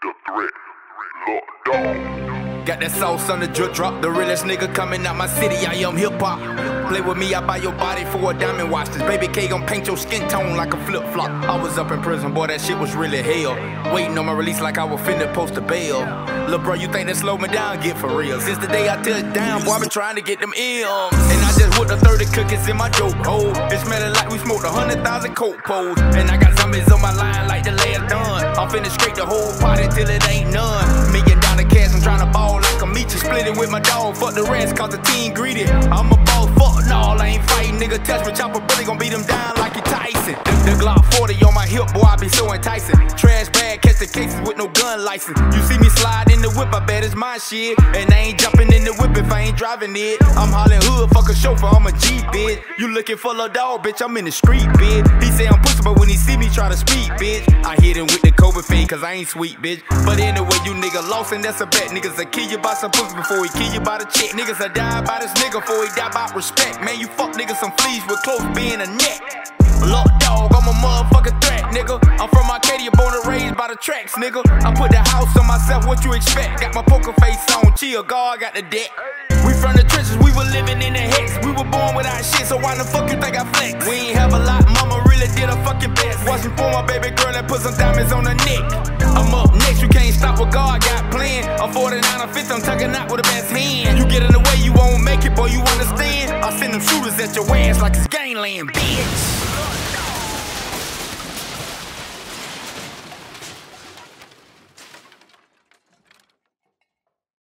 The threat. Got that sauce on the drip drop, the realest nigga coming out my city. I am hip hop. Play with me, I buy your body for a diamond watch. This baby K gon' paint your skin tone like a flip flop. I was up in prison, boy, that shit was really hell. Waiting on my release like I was finna post a bail. Lil' bro, you think that slow me down? Get for real. Since the day I touched down, boy, I been trying to get them M's. And I just put the 30 cookies in my dope hole. It smelling like we smoked a hundred thousand coke poles. And I got zombies on my line like the last done. I'm finna scrape the whole pot until it ain't none. Million dollar cash, I'm trying to ball like a you. Split it with my dog, fuck the rest, cause the team greedy. I'm a boss, fuck no, I ain't fighting. Nigga, touch me, chopper, Billy gon' beat him down like you Tyson. The, the Glock 40 on my hip, boy, I be so enticing. Trash bag, catch the cases with no gun license. You see me slide in the whip, I bet it's my shit. And I ain't jumping in the whip if I ain't driving it. I'm hollering hood, fuck a chauffeur, I'm a G, bitch. You looking for a dog, bitch, I'm in the street, bitch. He say I'm pussy, but when he see me, try to speak, bitch. I hit him with the Kobe fade, cause I ain't sweet, bitch. But anyway, you nigga lost, and that's a bet. Niggas will kill you by some pussy before he kill you by the chick. Niggas will die by this nigga before he die by respect. Man, you fuck niggas some fleas with clothes being a neck. Look, dog, I'm a motherfucking threat, nigga. I'm from tracks, nigga. I put the house on myself, what you expect? Got my poker face on, chill, God, got the deck. We from the trenches, we were living in the hex. We were born without shit, so why the fuck you think I flex? We ain't have a lot, mama really did a fucking best. Watching for my baby girl and put some diamonds on her neck. I'm up next, you can't stop what God got planned. I'm 49 or 50, I'm tucking out with the best hand. You get in the way, you won't make it, boy, you understand? I send them shooters at your ass like it's gangland, bitch.